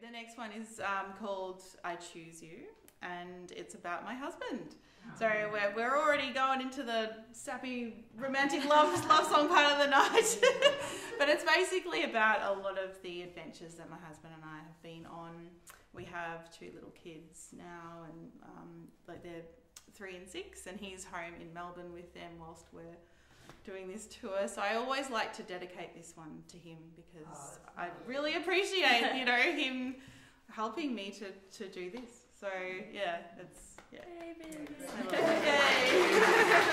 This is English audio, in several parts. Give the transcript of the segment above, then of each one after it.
the next one is um, called I Choose You, and it's about my husband. So we're, we're already going into the sappy romantic love love song part of the night, but it's basically about a lot of the adventures that my husband and I have been on. We have two little kids now, and um, like they're three and six, and he's home in Melbourne with them whilst we're doing this tour. So I always like to dedicate this one to him because Oh, I lovely. really appreciate you know him helping me to, to do this. So yeah, it's yeah. I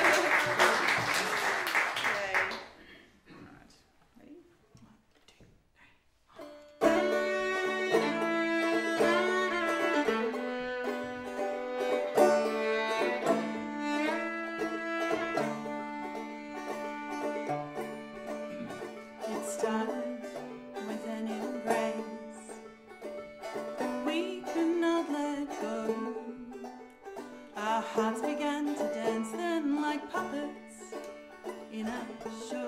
show.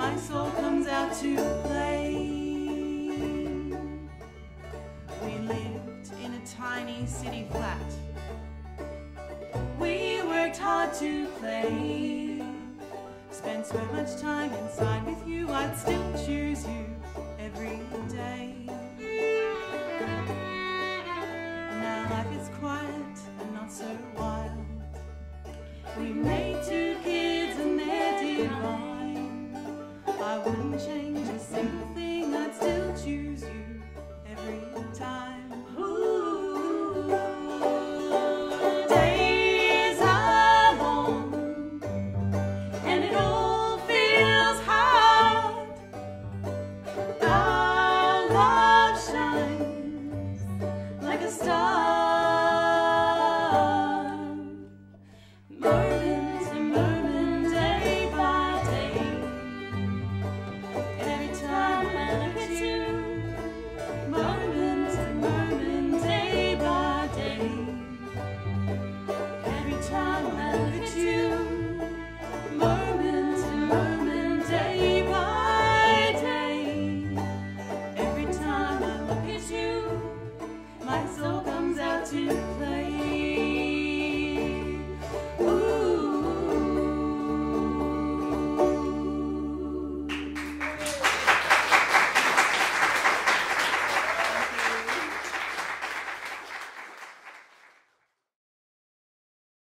My soul comes out to play. We lived in a tiny city flat. We worked hard to play. Spent so much time inside with you, I'd still choose you every day. Now life is quiet and not so wild. We made two kids and they're divine. I wouldn't change a single to